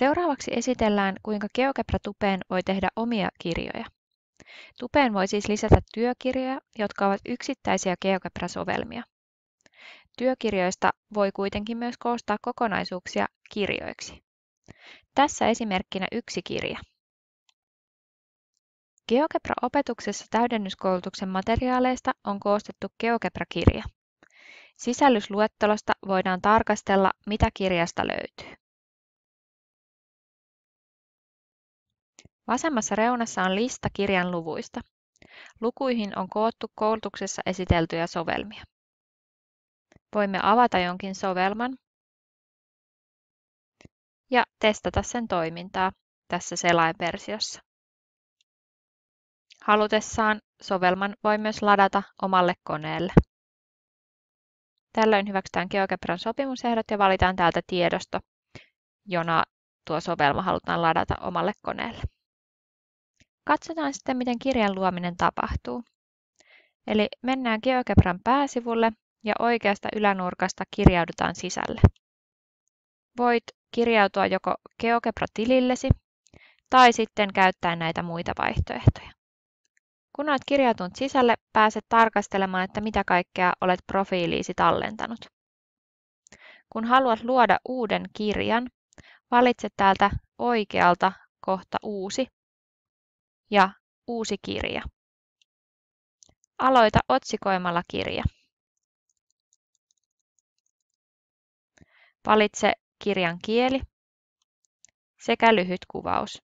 Seuraavaksi esitellään, kuinka GeoGebra Tupeen voi tehdä omia kirjoja. Tupeen voi siis lisätä työkirjoja, jotka ovat yksittäisiä GeoGebra-sovelmia. Työkirjoista voi kuitenkin myös koostaa kokonaisuuksia kirjoiksi. Tässä esimerkkinä yksi kirja. GeoGebra-opetuksessa täydennyskoulutuksen materiaaleista on koostettu GeoGebra-kirja. Sisällysluettelosta voidaan tarkastella, mitä kirjasta löytyy. Vasemmassa reunassa on lista kirjan luvuista. Lukuihin on koottu koulutuksessa esiteltyjä sovelmia. Voimme avata jonkin sovelman ja testata sen toimintaa tässä selainversiossa. Halutessaan sovelman voi myös ladata omalle koneelle. Tällöin hyväksytään GeoGebran sopimusehdot ja valitaan täältä tiedosto, jona tuo sovelma halutaan ladata omalle koneelle. Katsotaan sitten, miten kirjan luominen tapahtuu. Eli mennään GeoGebran pääsivulle ja oikeasta ylänurkasta kirjaudutaan sisälle. Voit kirjautua joko GeoGebra-tilillesi tai sitten käyttää näitä muita vaihtoehtoja. Kun olet kirjautunut sisälle, pääset tarkastelemaan, että mitä kaikkea olet profiiliisi tallentanut. Kun haluat luoda uuden kirjan, valitse täältä oikealta kohta Uusi ja Uusi kirja. Aloita otsikoimalla kirja. Valitse kirjan kieli sekä lyhyt kuvaus.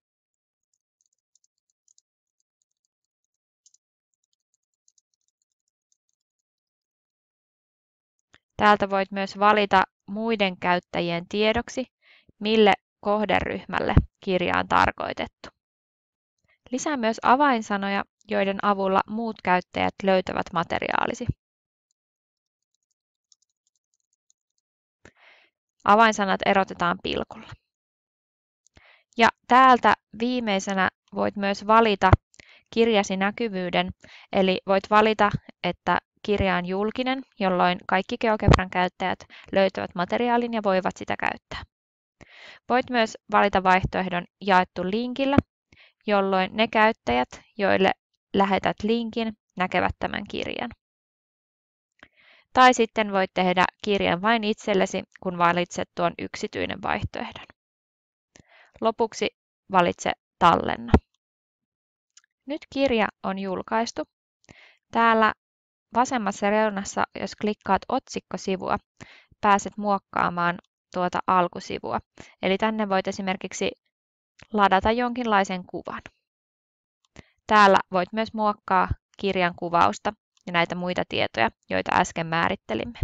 Täältä voit myös valita muiden käyttäjien tiedoksi, mille kohderyhmälle kirja on tarkoitettu. Lisää myös avainsanoja, joiden avulla muut käyttäjät löytävät materiaalisi. Avainsanat erotetaan pilkulla. Ja täältä viimeisenä voit myös valita kirjasi näkyvyyden, eli voit valita, että kirja on julkinen, jolloin kaikki GeoGebran käyttäjät löytävät materiaalin ja voivat sitä käyttää. Voit myös valita vaihtoehdon jaettu linkillä, jolloin ne käyttäjät, joille lähetät linkin, näkevät tämän kirjan. Tai sitten voit tehdä kirjan vain itsellesi, kun valitset tuon yksityinen vaihtoehdon. Lopuksi valitse tallenna. Nyt kirja on julkaistu. Täällä vasemmassa reunassa, jos klikkaat otsikkosivua, pääset muokkaamaan tuota alkusivua. Eli tänne voit esimerkiksi ladata jonkinlaisen kuvan. Täällä voit myös muokkaa kirjan kuvausta ja näitä muita tietoja, joita äsken määrittelimme.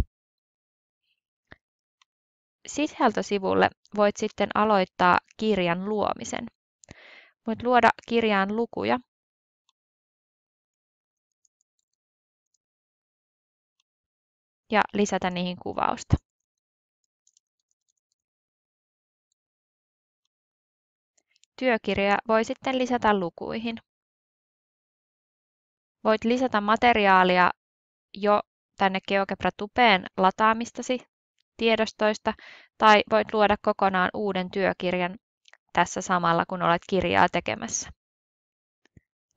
Sisältösivulle voit sitten aloittaa kirjan luomisen. Voit luoda kirjaan lukuja ja lisätä niihin kuvausta. Työkirja voi sitten lisätä lukuihin. Voit lisätä materiaalia jo tänne GeoGebra Tupeen lataamistasi tiedostoista tai voit luoda kokonaan uuden työkirjan tässä samalla, kun olet kirjaa tekemässä.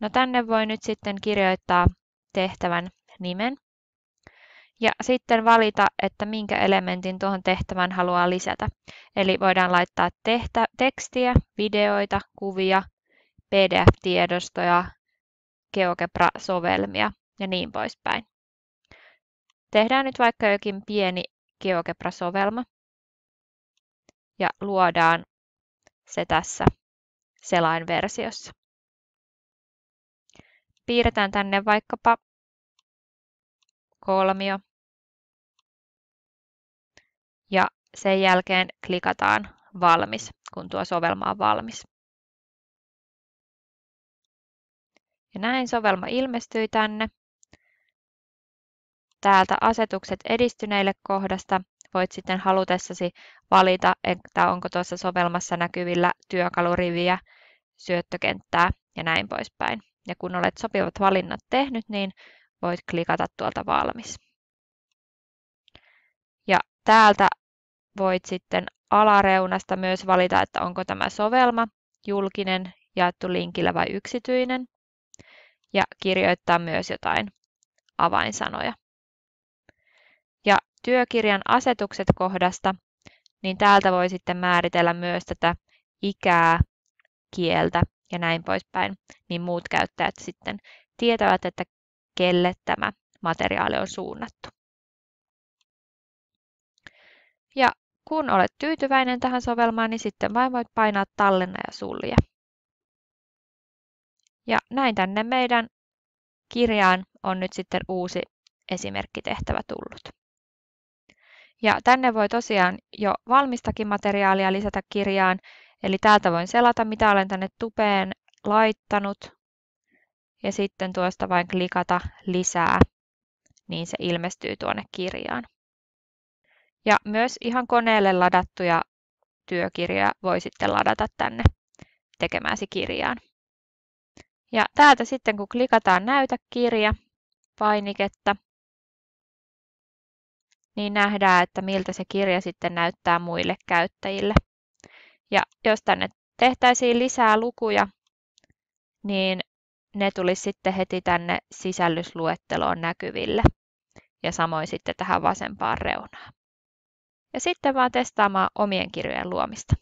No tänne voi nyt sitten kirjoittaa tehtävän nimen ja sitten valita, että minkä elementin tuohon tehtävään haluaa lisätä. Eli voidaan laittaa tehtä, tekstiä, videoita, kuvia, PDF-tiedostoja, GeoGebra-sovelmia ja niin poispäin. Tehdään nyt vaikka jokin pieni GeoGebra-sovelma ja luodaan se tässä selainversiossa. Piirretään tänne vaikkapa kolmio. Ja sen jälkeen klikataan valmis, kun tuo sovelma on valmis. Ja näin sovelma ilmestyi tänne. Täältä asetukset edistyneille kohdasta voit sitten halutessasi valita, että onko tuossa sovelmassa näkyvillä työkaluriviä, syöttökenttää ja näin poispäin. Ja kun olet sopivat valinnat tehnyt, niin voit klikata tuolta valmis. Ja täältä voit sitten alareunasta myös valita, että onko tämä sovelma julkinen, jaettu linkillä vai yksityinen. Ja kirjoittaa myös jotain avainsanoja. Ja työkirjan asetukset kohdasta, niin täältä voi sitten määritellä myös tätä ikää, kieltä ja näin poispäin, niin muut käyttäjät sitten tietävät, että kelle tämä materiaali on suunnattu. Ja kun olet tyytyväinen tähän sovelmaan, niin sitten vain voit painaa tallenna ja sulje. Ja näin tänne meidän kirjaan on nyt sitten uusi esimerkkitehtävä tullut. Ja tänne voi tosiaan jo valmistakin materiaalia lisätä kirjaan, eli täältä voin selata, mitä olen tänne tupeen laittanut, ja sitten tuosta vain klikata lisää, niin se ilmestyy tuonne kirjaan. Ja myös ihan koneelle ladattuja työkirjoja voi sitten ladata tänne tekemääsi kirjaan. Ja täältä sitten kun klikataan näytä kirja painiketta, niin nähdään, että miltä se kirja sitten näyttää muille käyttäjille. Ja jos tänne tehtäisiin lisää lukuja, niin ne tulisi sitten heti tänne sisällysluetteloon näkyville ja samoin sitten tähän vasempaan reunaan. Ja sitten vaan testaamaan omien kirjojen luomista.